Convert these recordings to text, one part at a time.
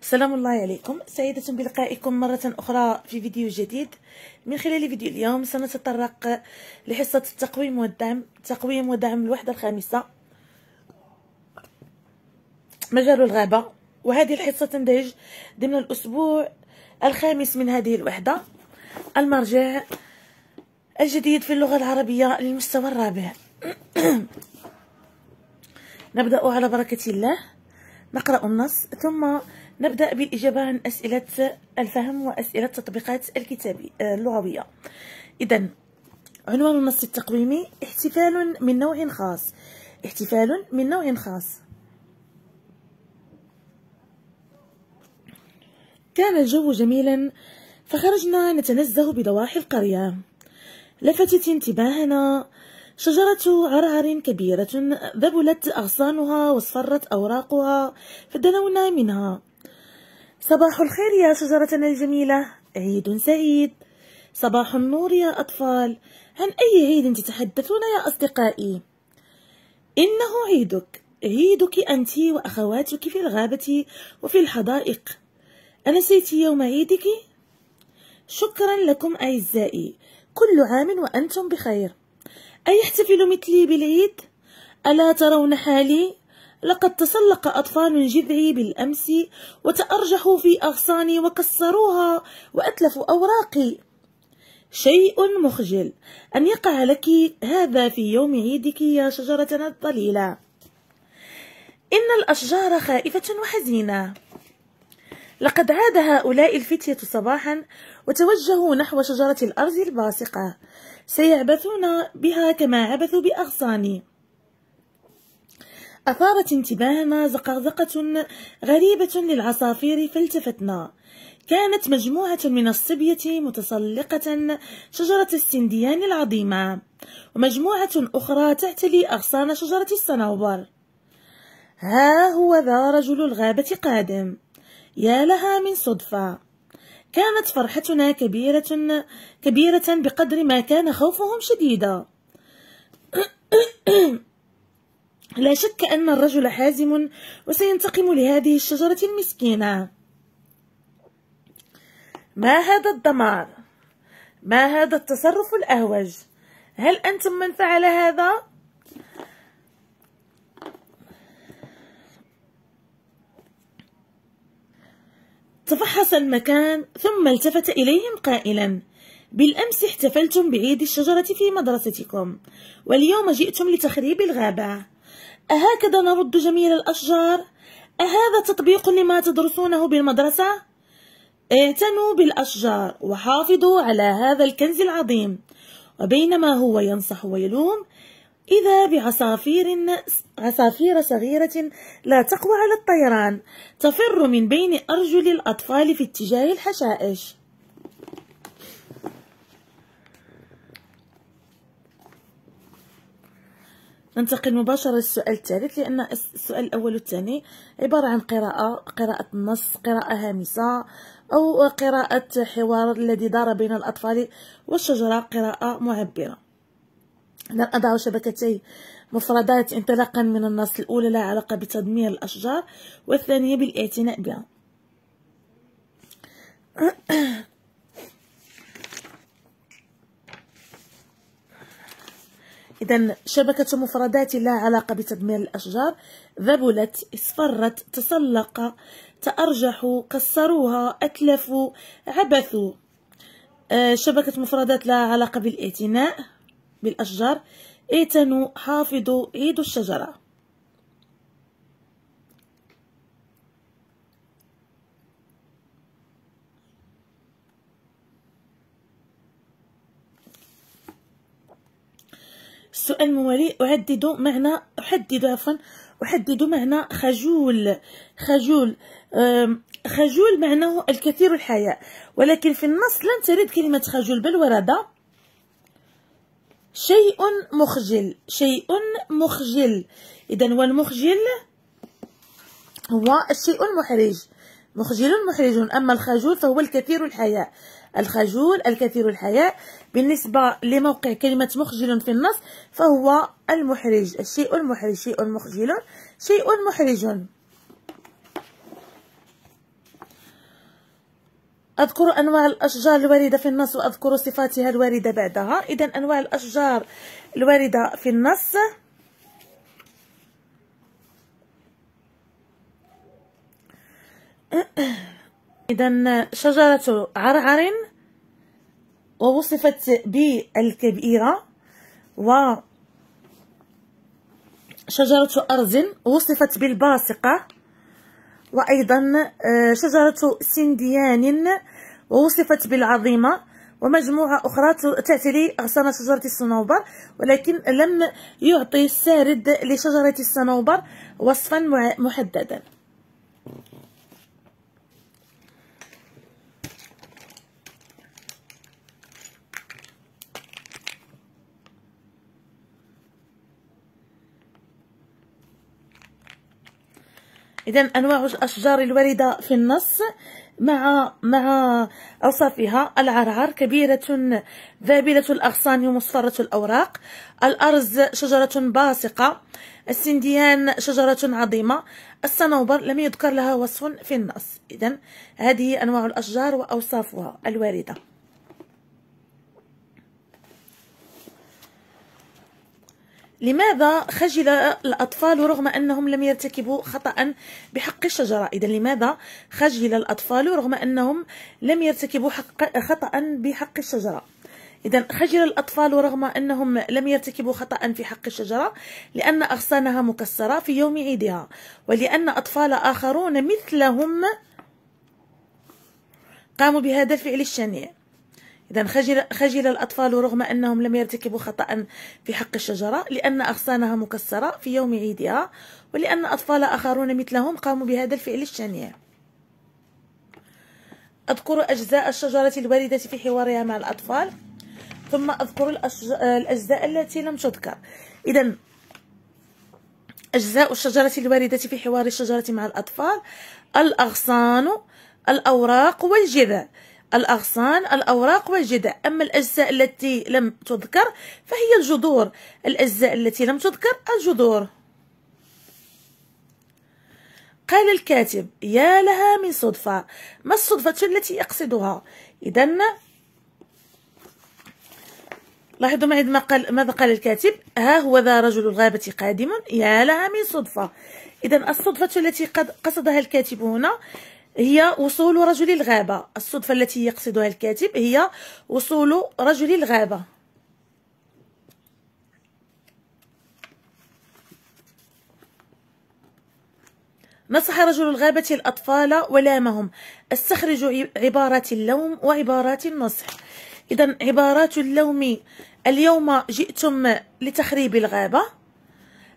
سلام الله عليكم. سعيدة بلقائكم مرة أخرى في فيديو جديد. من خلال فيديو اليوم سنتطرق لحصة التقويم والدعم تقويم ودعم الوحدة الخامسة. مجال الغابة. وهذه الحصة تندرج ضمن الأسبوع الخامس من هذه الوحدة. المرجع الجديد في اللغة العربية للمستوى الرابع. نبدأ على بركة الله. نقرأ النص ثم نبدأ بالإجابة عن أسئلة الفهم وأسئلة التطبيقات الكتابية اللغوية. إذا عنوان النص التقويمي احتفال من نوع خاص. احتفال من نوع خاص. كان الجو جميلا فخرجنا نتنزه بضواحي القرية. لفتت انتباهنا شجرة عرعر كبيرة ذبلت أغصانها واصفرت أوراقها فدنونا منها. صباح الخير يا شجرتنا الجميلة. عيد سعيد. صباح النور يا أطفال. عن أي عيد تتحدثون يا أصدقائي؟ إنه عيدك. عيدك أنت وأخواتك في الغابة وفي الحدائق. أنسيت يوم عيدك؟ شكرا لكم أعزائي. كل عام وأنتم بخير. أيحتفل مثلي بالعيد؟ ألا ترون حالي؟ لقد تسلق أطفال جذعي بالأمس وتأرجحوا في أغصاني وكسروها وأتلفوا أوراقي. شيء مخجل أن يقع لك هذا في يوم عيدك يا شجرتنا الظليلة إن الأشجار خائفة وحزينة. لقد عاد هؤلاء الفتية صباحا وتوجهوا نحو شجرة الأرز الباسقة. سيعبثون بها كما عبثوا بأغصاني أثارت انتباهنا زقزقة غريبة للعصافير فالتفتنا. كانت مجموعة من الصبية متسلقة شجرة السنديان العظيمة ومجموعة أخرى تعتلي أغصان شجرة الصنوبر. ها هو ذا رجل الغابة قادم. يا لها من صدفة. كانت فرحتنا كبيرة كبيرة بقدر ما كان خوفهم شديدا. لا شك أن الرجل حازم وسينتقم لهذه الشجرة المسكينة ما هذا الدمار؟ ما هذا التصرف الأهوج؟ هل أنتم من فعل هذا؟ تفحص المكان ثم التفت إليهم قائلا بالأمس احتفلتم بعيد الشجرة في مدرستكم واليوم جئتم لتخريب الغابة أهكذا نرد جميل الأشجار؟ أهذا تطبيق لما تدرسونه بالمدرسة؟ اعتنوا بالأشجار وحافظوا على هذا الكنز العظيم وبينما هو ينصح ويلوم إذا بعصافير عصافير صغيرة لا تقوى على الطيران تفر من بين أرجل الأطفال في اتجاه الحشائش ننتقل مباشرة للسؤال الثالث لأن السؤال الأول والثاني عبارة عن قراءة قراءة النص قراءة هامسة أو قراءة حوار الذي دار بين الأطفال والشجرة قراءة معبرة. لن أضع شبكتي مفردات انطلاقا من النص الأولى لا علاقة بتدمير الأشجار والثانية بالإعتناء بها. إذا شبكة مفردات لا علاقة بتدمير الأشجار ذبلت اصفرت تسلق تأرجحوا كسروها أتلفوا عبثوا آه، شبكة مفردات لا علاقة بالإعتناء بالأشجار. اعتنوا حافظوا عيدوا الشجرة. السؤال الموالي أعدد معنى أحدد عفوا أحدد معنى خجول. خجول خجول معناه الكثير الحياء ولكن في النص لم ترد كلمة خجول بل ورد شيء مخجل. شيء مخجل. إذا والمخجل هو الشيء المحرج. مخجل محرج. أما الخجول فهو الكثير الحياء. الخجول الكثير الحياء. بالنسبة لموقع كلمة مخجل في النص فهو المحرج. الشيء المحرج شيء مخجل شيء محرج. أذكر أنواع الأشجار الواردة في النص وأذكر صفاتها الواردة بعدها. إذا أنواع الأشجار الواردة في النص. إذا شجرة عرعر ووصفت بالكبيرة و شجرة أرز وصفت بالباسقة وأيضا آه، شجرة سنديان ووصفت بالعظيمة ومجموعة أخرى تعتري أغصان شجرة الصنوبر ولكن لم يعطي السارد لشجرة الصنوبر وصفا محددا. إذا أنواع الأشجار الواردة في النص مع مع أوصافها. العرعر كبيرة ذابلة الأغصان ومصفرة الأوراق. الأرز شجرة باسقة. السنديان شجرة عظيمة. الصنوبر لم يذكر لها وصف في النص. إذا هذه أنواع الأشجار وأوصافها الواردة. لماذا خجل الأطفال رغم أنهم لم يرتكبوا خطأ بحق الشجرة؟ إذا لماذا خجل الأطفال رغم أنهم لم يرتكبوا خطأ بحق الشجرة؟ إذا خجل الأطفال رغم أنهم لم يرتكبوا خطأ في حق الشجرة لأن أغصانها مكسرة في يوم عيدها ولأن أطفال آخرون مثلهم قاموا بهذا الفعل الشنيع. إذا خجل, خجل الأطفال رغم أنهم لم يرتكبوا خطأ في حق الشجرة لأن أغصانها مكسرة في يوم عيدها ولأن أطفال آخرون مثلهم قاموا بهذا الفعل الشنيع. أذكر أجزاء الشجرة الواردة في حوارها مع الأطفال ثم أذكر الأجزاء التي لم تذكر. إذا أجزاء الشجرة الواردة في حوار الشجرة مع الأطفال الأغصان الأوراق والجذع. الأغصان الأوراق والجذع أما الأجزاء التي لم تذكر فهي الجذور. الأجزاء التي لم تذكر الجذور. قال الكاتب يا لها من صدفة. ما الصدفة التي يقصدها؟ إذا لاحظوا معي ما قال ماذا قال الكاتب؟ ها هو ذا رجل الغابة قادم. يا لها من صدفة. إذا الصدفة التي قد قصدها الكاتب هنا هي وصول رجل الغابة. الصدفة التي يقصدها الكاتب هي وصول رجل الغابة. نصح رجل الغابة الأطفال ولامهم. استخرجوا عبارات اللوم وعبارات النصح. إذا عبارات اللوم. اليوم جئتم لتخريب الغابة.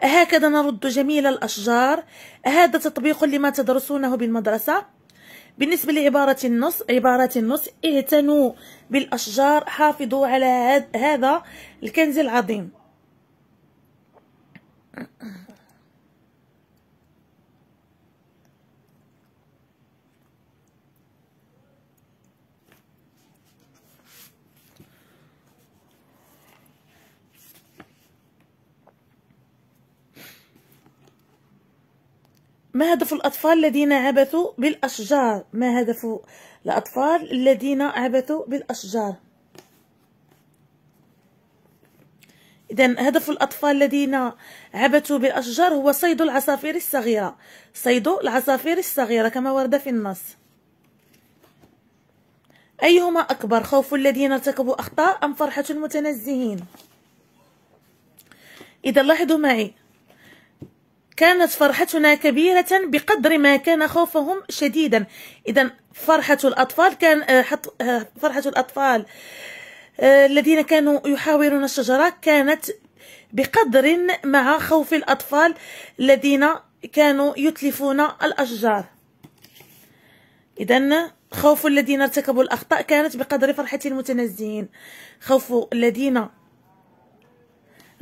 هكذا نرد جميل الأشجار. هذا تطبيق لما تدرسونه بالمدرسة. بالنسبة لعبارة النص عبارة النص اعتنوا بالأشجار حافظوا على هذا الكنز العظيم. ما هدف الأطفال الذين عبثوا بالأشجار؟ ما هدف الأطفال الذين عبثوا بالأشجار؟ إذا هدف الأطفال الذين عبثوا بالأشجار هو صيد العصافير الصغيرة. صيد العصافير الصغيرة كما ورد في النص. أيهما أكبر؟ خوف الذين ارتكبوا أخطاء أم فرحة المتنزهين؟ إذا لاحظوا معي. كانت فرحتنا كبيرة بقدر ما كان خوفهم شديدا. إذا فرحة الأطفال كان آه، آه، فرحة الأطفال آه، الذين كانوا يحاورون الشجرة كانت بقدر مع خوف الأطفال الذين كانوا يتلفون الأشجار. إذا خوف الذين ارتكبوا الأخطاء كانت بقدر فرحة المتنزهين. خوف الذين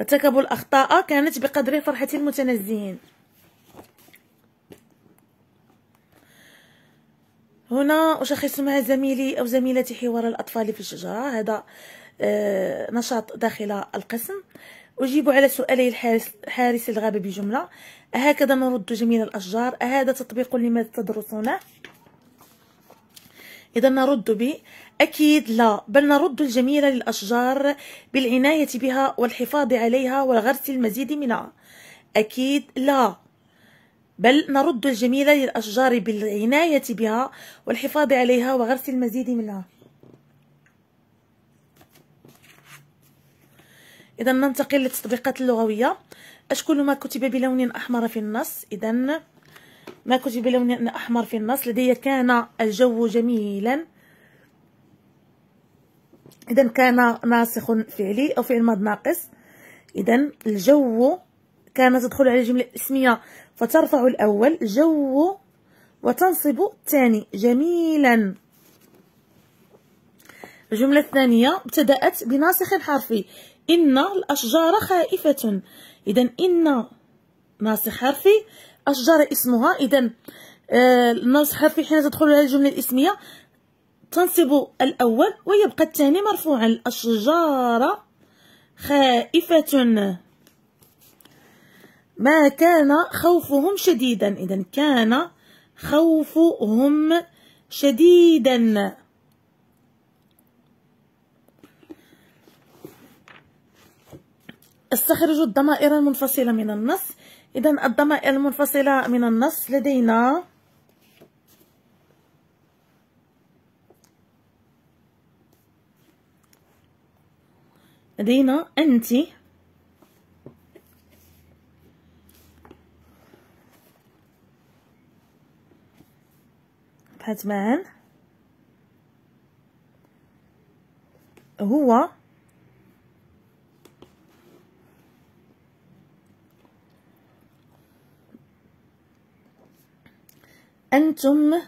ارتكبوا الأخطاء كانت بقدر فرحة المتنزهين. هنا أشخص مع زميلي أو زميلتي حوار الأطفال في الشجرة. هذا آه، نشاط داخل القسم. أجيب على سؤالي الحارس حارس الغابة بجملة. هكذا نرد جميل الأشجار. هذا تطبيق لما تدرسونه؟ إذا نرد ب أكيد لا بل نرد الجميل للأشجار بالعناية بها والحفاظ عليها والغرس المزيد منها. أكيد لا بل نرد الجميل للأشجار بالعناية بها والحفاظ عليها وغرس المزيد منها. إذا ننتقل للتطبيقات اللغوية. أشكل ما كتب بلون أحمر في النص. إذا ما كتب بلون أحمر في النص لدي كان الجو جميلا. إذا كان ناسخ فعلي أو فعل ماض ناقص. إذا الجو كان تدخل على الجملة الاسمية فترفع الأول. جو وتنصب الثاني. جميلا. الجملة الثانية ابتدأت بناسخ حرفي إن الأشجار خائفة. إذا إن ناسخ حرفي أشجار اسمها. إذا الناسخ حرفي حين تدخل على الجملة الإسمية تنصب الأول ويبقى الثاني مرفوعا. الأشجار خائفة. ما كان خوفهم شديدا. إذا كان خوفهم شديدا. استخرج الضمائر المنفصلة من النص. إذا الضمائر المنفصلة من النص لدينا لدينا أنت بحث هو أنتم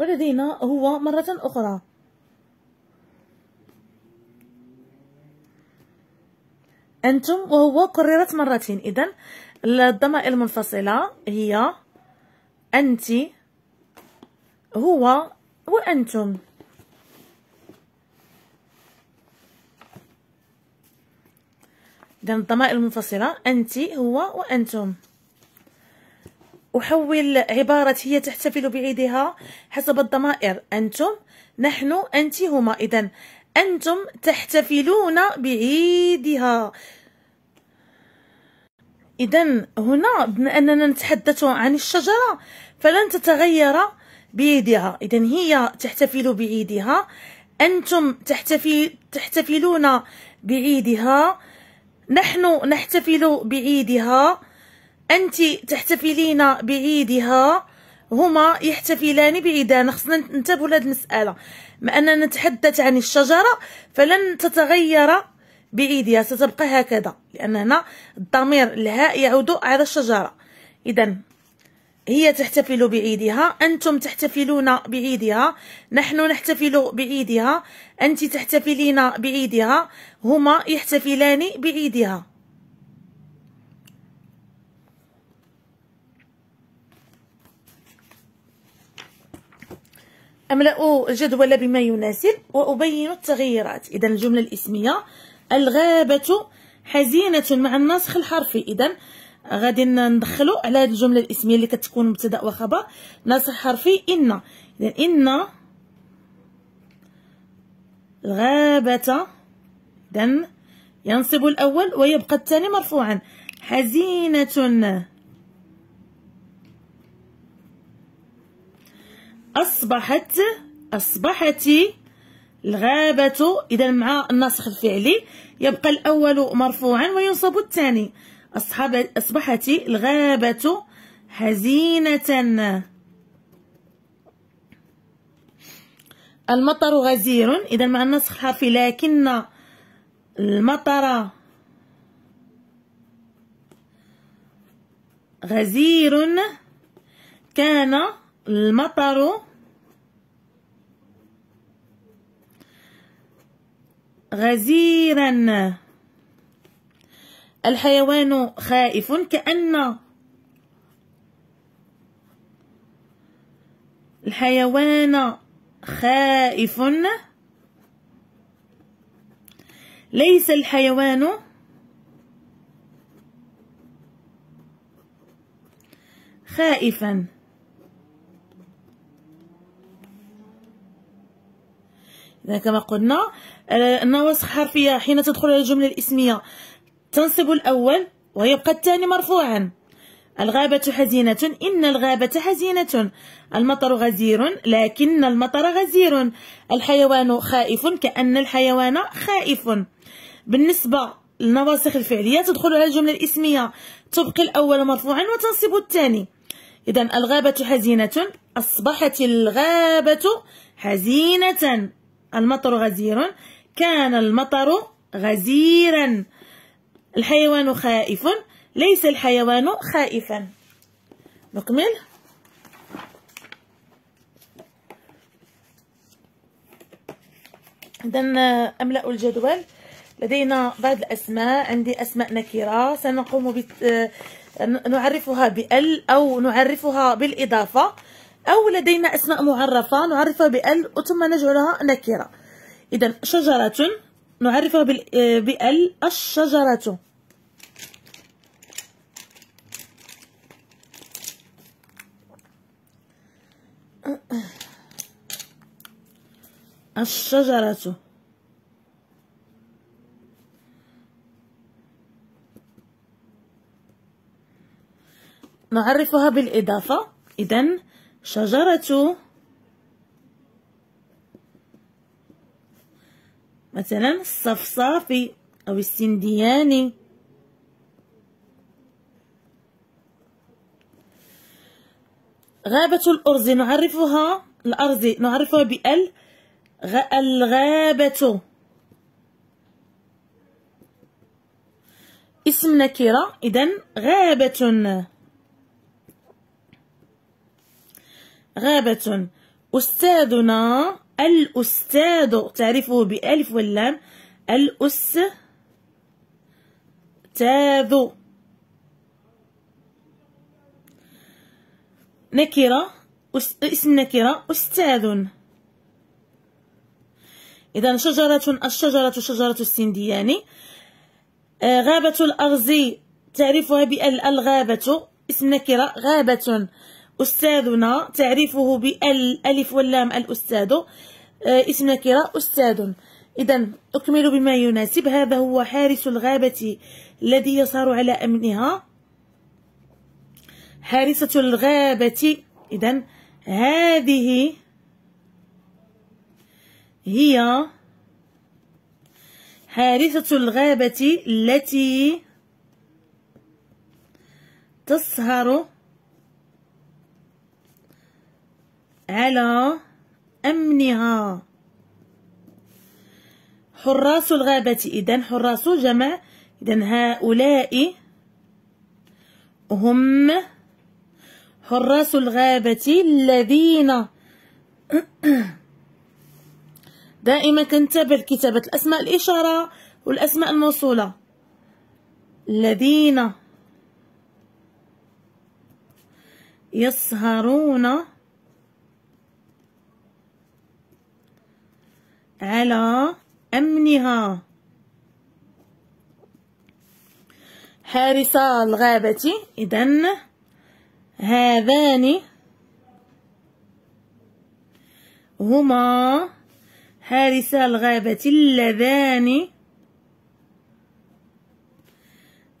ولدينا هو مرة أخرى. أنتم وهو كررت مرتين إذن الضمائر المنفصلة هي أنت هو وأنتم. إذن الضمائر المنفصلة أنت هو وأنتم. أحول عبارة هي تحتفل بعيدها حسب الضمائر. أنتم نحن أنت هما. إذا أنتم تحتفلون بعيدها. إذا هنا بما أننا نتحدث عن الشجرة فلن تتغير بعيدها. إذا هي تحتفل بعيدها. أنتم تحتفل تحتفلون بعيدها. نحن نحتفل بعيدها. أنت تحتفلين بعيدها هما يحتفلان بعيدان. خصنا ننتبهوا لهذه المسألة. ما أننا نتحدث عن الشجرة فلن تتغير بعيدها ستبقى هكذا. لأن هنا الضمير الهاء يعود على الشجرة. إذا هي تحتفل بعيدها أنتم تحتفلون بعيدها نحن نحتفل بعيدها أنت تحتفلين بعيدها هما يحتفلان بعيدها. أملأ الجدول بما يناسب وأبين التغييرات. إذا الجملة الإسمية الغابة حزينة مع الناسخ الحرفي. إذا غادي ندخلو على هذه الجملة الإسمية اللي كتكون مبتدأ وخبر. ناسخ حرفي إن. إذا إن الغابة إذا ينصب الأول ويبقى الثاني مرفوعا. حزينة أصبحت أصبحت الغابة. إذا مع النسخ الفعلي يبقى الأول مرفوعا وينصب الثاني. أصبحت الغابة حزينة المطر غزير. إذا مع النسخ الحرفي لكن المطر غزير. كان المطر غزيرا. الحيوان خائف كأن الحيوان خائف. ليس الحيوان خائفا. كما قلنا آه، النواصخ حرفية حين تدخل على الجملة الإسمية. تنصب الأول ويبقى الثاني مرفوعا. الغابة حزينة إن الغابة حزينة. المطر غزير لكن المطر غزير. الحيوان خائف كأن الحيوان خائف. بالنسبة للنواصخ الفعلية تدخل على الجملة الإسمية. تبقي الأول مرفوعا وتنصب الثاني. إذا الغابة حزينة أصبحت الغابة حزينة. المطر غزير كان المطر غزيرا. الحيوان خائف. ليس الحيوان خائفا. نكمل. إذا أملأ الجدول. لدينا بعض الأسماء. عندي أسماء نكرة. سنقوم بت... نعرفها بال أو نعرفها بالإضافة. أو لدينا أسماء معرفة نعرفها بأل ثم نجعلها نكرة. إذا شجرة نعرفها بأل الشجرة. الشجرة. نعرفها بالإضافة. إذن شجرة مثلا الصفصافي أو السندياني. غابة الأرز نعرفها الأرز نعرفها بال الغابة. اسم نكرة إذن غابة. غابة. أستاذنا الأستاذ تعرفه بألف واللام. الأستاذ نكرة اسم نكرة أستاذ. إذا شجرة الشجرة شجرة السندياني. آه، غابة الأرز تعرفها بال الغابة. اسم نكرة غابة. أستاذنا تعرفه بال ألف واللام الأستاذ آه، اسم نكرة أستاذ. إذا أكمل بما يناسب. هذا هو حارس الغابة الذي يسهر على أمنها. حارسة الغابة. إذا هذه هي حارسة الغابة التي تسهر على أمنها. حراس الغابة إذن حراس جمع إذن هؤلاء هم حراس الغابة الذين دائما كنتبه لكتابة الأسماء الإشارة والأسماء الموصولة. الذين يسهرون على أمنها. حارسا الغابة. إذن هذان هما حارسا الغابة اللذان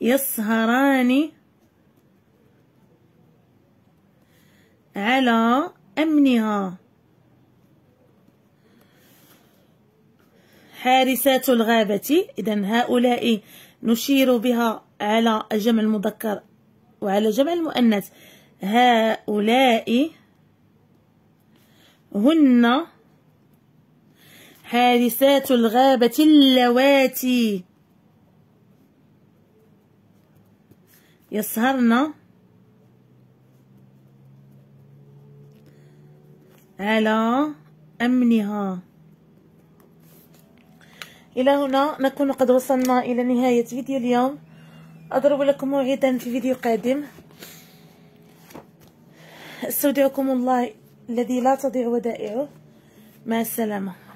يسهران على أمنها. حارسات الغابة. إذا هؤلاء نشير بها على الجمع المذكر وعلى جمع المؤنث. هؤلاء هن حارسات الغابة اللواتي. يسهرن على أمنها. إلى هنا نكون قد وصلنا إلى نهاية فيديو اليوم. أضرب لكم موعدا في فيديو قادم. أستودعكم الله الذي لا تضيع ودائعه. مع السلامة.